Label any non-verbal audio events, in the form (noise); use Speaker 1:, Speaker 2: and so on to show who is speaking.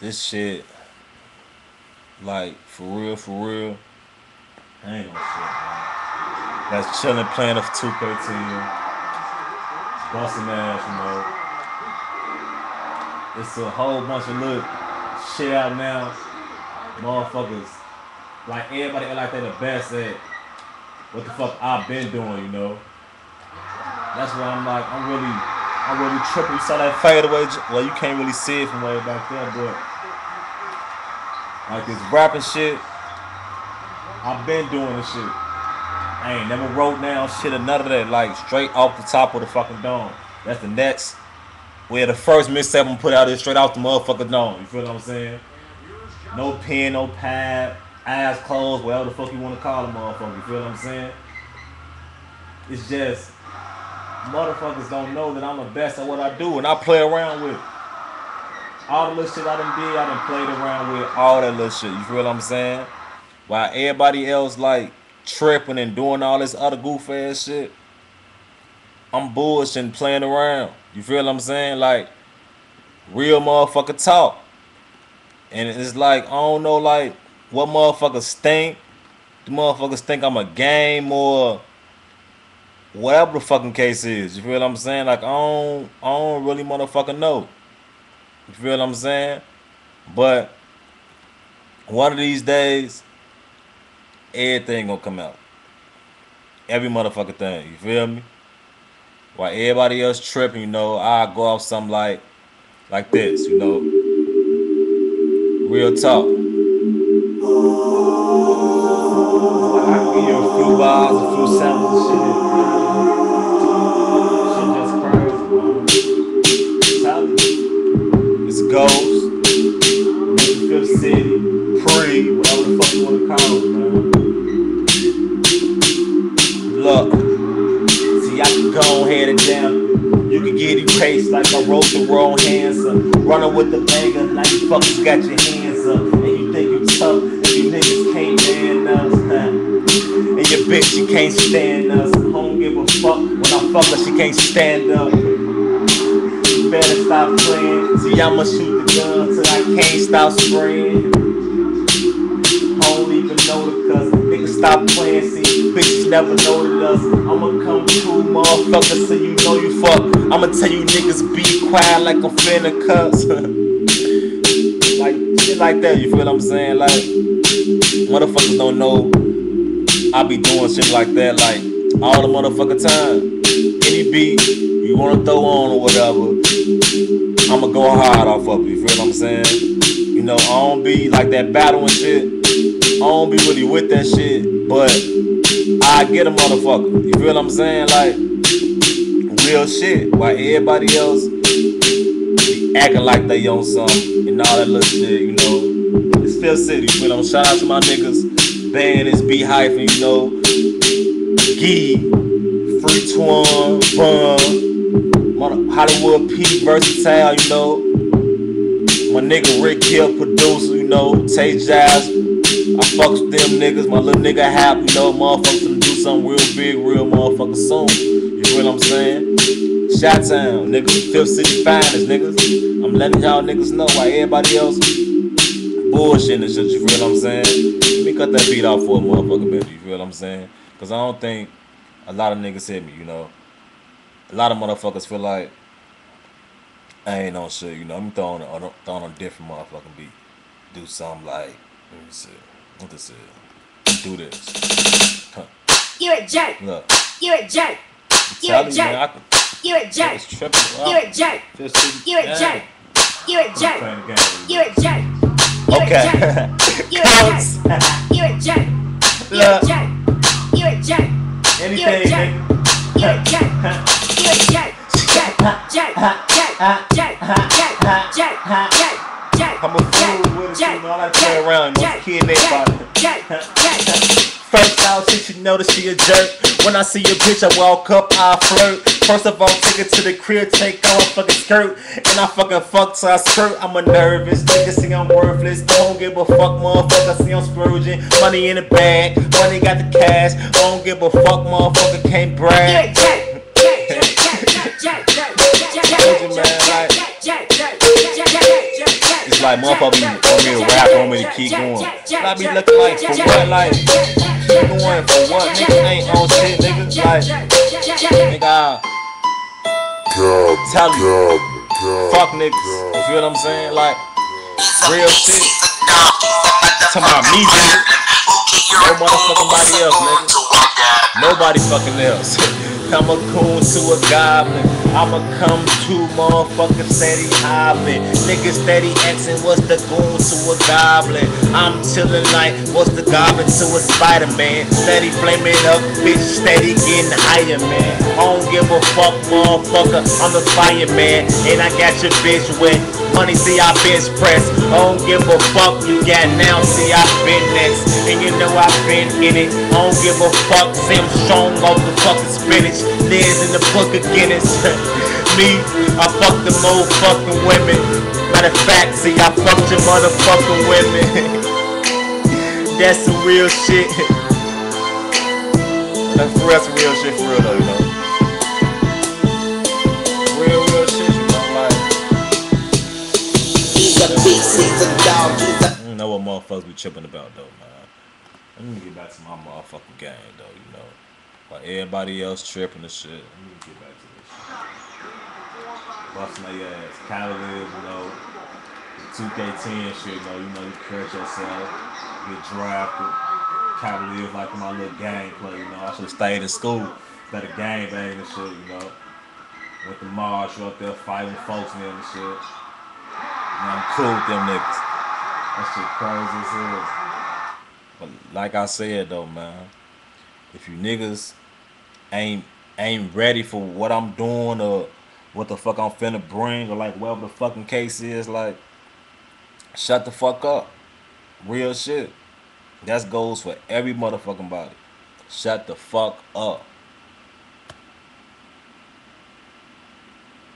Speaker 1: this shit, like for real, for real, I ain't no shit, man. That's chilling, playing a 2K team, busting ass, you know. It's a whole bunch of little shit out now. Motherfuckers, like everybody like they the best at what the fuck I've been doing, you know. That's why I'm like, I'm really, I'm really tripping. You saw that fadeaway? Well, you can't really see it from way back there, but like this rapping shit, I've been doing this shit. I ain't never wrote down shit or none of that. Like straight off the top of the fucking dome. That's the next. Where the first mixtape I'm put out is straight off the motherfucking dome. You feel what I'm saying? No pen, no pad, eyes closed, whatever the fuck you wanna call a motherfucker. You feel what I'm saying? It's just motherfuckers don't know that I'm the best at what I do, and I play around with all the little shit I done did. I done played around with all that little shit. You feel what I'm saying? While everybody else like tripping and doing all this other goof ass shit, I'm bullshitting, playing around. You feel what I'm saying? Like real motherfucker talk. And it's like I don't know like what motherfuckers think. The motherfuckers think I'm a game or whatever the fucking case is. You feel what I'm saying? Like I don't I don't really motherfucking know. You feel what I'm saying? But one of these days, everything gonna come out. Every motherfucking thing. You feel me? While everybody else tripping, you know, I go off something like like this, you know. Real talk. I few bars, a few samples, shit. Shit just. It's Fifth City, Pre, whatever the fuck you wanna call it, man. Look, see, I can go ahead and down. You can get erased like I wrote the wrong answer. Running with the banger, like you fuckers got your hands up. Niggas can't man us. huh? And your bitch, she can't stand us. I don't give a fuck. When I fuck her, she can't stand up. You better stop playing. See, I'ma shoot the gun till I can't stop spraying. I don't even know the cuz niggas stop playing. See, bitches never noted us. I'ma come through, motherfucker, so you know you fuck. I'ma tell you niggas be quiet like I'm finna cuss. (laughs) like shit like that, you feel what I'm saying? Like motherfuckers don't know I be doing shit like that like all the motherfucking time. Any beat you wanna throw on or whatever, I'ma go hard off of it, you feel what I'm saying? You know, I don't be like that battling shit. I don't be really with that shit, but I get a motherfucker. You feel what I'm saying? Like real shit. While everybody else be acting like they own something and all that little shit, you know. Fifth City, feel I'm Shout out to my niggas. Band is B hyphen, you know. Gee, Free Twan, Bun, Hollywood P, Versatile, you know. My nigga Rick Hill, producer, you know. Tay Jazz, I fucks with them niggas. My little nigga Hap, you know. Motherfuckers gonna do something real big, real motherfucker soon. You feel what I'm saying? Shot Town, niggas. Fifth City finest, niggas. I'm letting y'all niggas know why everybody else bullshitting and shit. You feel what I'm saying? Let me cut that beat off for a motherfucker minute. You feel what I'm saying? Cause I don't think a lot of niggas hit me. You know, a lot of motherfuckers feel like I ain't on shit. You know, I'm throwing on a, throwing a different motherfucking beat. Do something like let me see what this is. Do this. Huh.
Speaker 2: You're a jerk.
Speaker 1: Look,
Speaker 2: You're a jerk.
Speaker 1: I'm
Speaker 2: You're a
Speaker 1: telling you, man, I
Speaker 2: jerk.
Speaker 1: can.
Speaker 2: You're a
Speaker 1: I
Speaker 2: jerk.
Speaker 1: was tripping. Wow.
Speaker 2: You're a jerk. You're a jerk. You're a
Speaker 1: I'm
Speaker 2: jerk.
Speaker 1: playing the game with.
Speaker 2: You're a jerk. You're a
Speaker 1: Okay.
Speaker 2: You're a jerk. (laughs) You're a jerk. You're a jerk. You're a jerk. You're a jerk. You're a jerk. You're a jerk. Jerk. Jerk. Jerk. Jerk. Jerk. Jerk. Jerk. Jerk.
Speaker 1: I'm a fool with it, you know, I like to play around, most kid and everybody. First out shit, you know that she a jerk. When I see your bitch, I walk up, I flirt. First of all, take it to the crib, take off her fucking skirt. And I fucking fuck till I skirt. I'm a nervous nigga, see I'm worthless. Don't give a fuck, motherfucker, see I'm splurging. Money in the bag, money got the cash. Don't give a fuck, motherfucker, can't brag. Like motherfuckers want me to rap, want me to keep going. But I be looking like for what, like keep going for what? Niggas ain't on shit, nigga. Like nigga, I tell you, fuck niggas. You feel what I'm saying? Like real shit. To my me, nigga. No motherfucking body else, nigga. Nobody fucking else. I'm a coon to a goblin. I'ma come to motherfucker steady hopping. Niggas steady asking what's the goon to a goblin. I'm chillin' like what's the goblin to a Spider Man. Steady flaming up, bitch, steady getting higher, man. I don't give a fuck, motherfucker. I'm the fireman, and I got your bitch wet. Money, see I bench press. I don't give a fuck, you got now. See I been next, and you know I been in it. I don't give a fuck. See I'm strong off the fucking spinach. Liz in the book of Guinness. (laughs) Me, I fuck the motherfucking women. Matter of fact, see I fucked your motherfucking women. (laughs) That's some real shit. (laughs) That's real shit for real though, you know. I don't know what motherfuckers be tripping about though, man. Let me get back to my motherfucking game though, you know. Like everybody else tripping and shit. Let me get back to this shit. Busting their ass. Cavaliers, you know. 2K10 shit, you know, you know, you correct yourself, get drafted. Cavaliers like my little game play, you know. I should have stayed in school of gang banging and shit, you know. Went to Marshall up there fighting folks and shit. And I'm cool with them niggas. That shit crazy as hell. But like I said though, man, if you niggas ain't ain't ready for what I'm doing or what the fuck I'm finna bring or like whatever the fucking case is, like shut the fuck up. Real shit. That goes for every motherfucking body. Shut the fuck up.